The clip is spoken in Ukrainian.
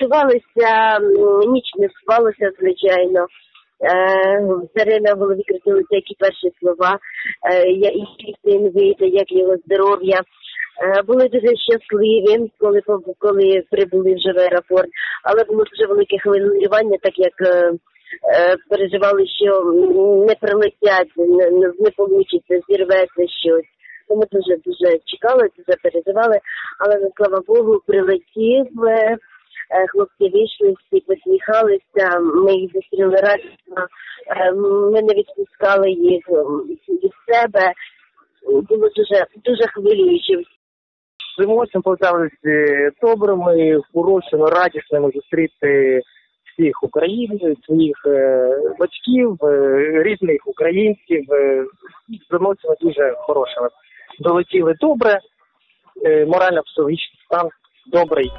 готувалися, ніч не спалося, звичайно. Все время в голові крутилися перші слова, е, я- який син вийде, як його здоров'я. Е, Були дуже щасливі, коли коли прибули вже в аеропорт, але було дуже велике хвилювання, так як е, переживали, що не прилетять, не, не, не зірветься щось. Тому дуже дуже чекали, дуже переживали, але слава Богу, прилетів. Е, Хлопці вийшли, всі посміхалися, ми їх зустріли радісно, е, ми не відпускали їх від себе. Було дуже дуже хвилююче. З емоціями поверталися добрими, хорошими, радісними зустріти всіх українців, своїх е, батьків, рідних українців. з емоціями дуже хорошими. Долетіли добре, е, морально-психологічний стан добрий.